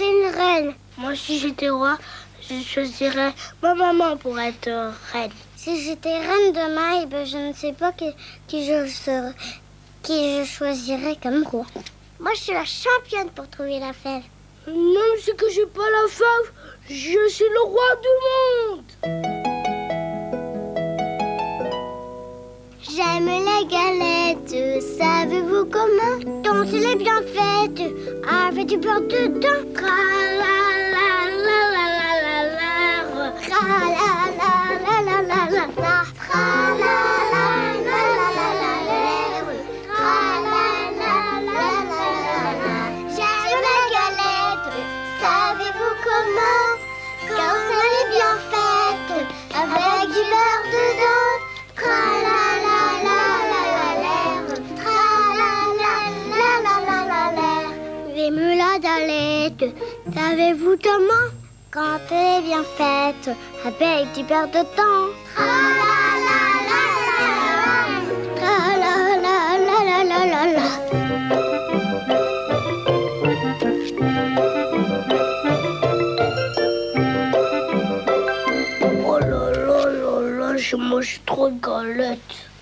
une reine. Moi, si j'étais roi, je choisirais ma maman pour être reine. Si j'étais reine demain, eh ben, je ne sais pas qui, je qui je choisirais comme roi. Moi, je suis la championne pour trouver la fève. Non, c'est que j'ai pas la fève. Je suis le roi du monde. Danser les bien faites, avec du beurre dedans. Tra la la la la la la galette, savez-vous comment Savez-vous comment? Quand elle est bien faite, avec du beurre dedans. Tra la la la la tra la la la la. Oh là là là là, je mange trop de galettes.